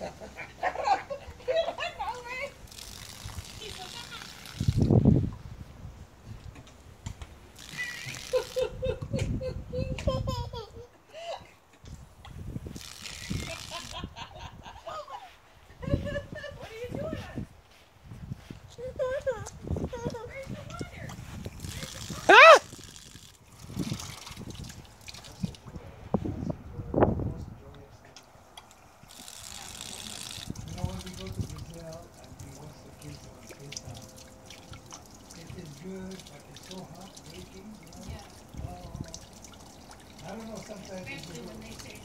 What are you doing? Good, but it's so hot, baking, you know? Yeah. Oh, I don't know, sometimes Especially when they say,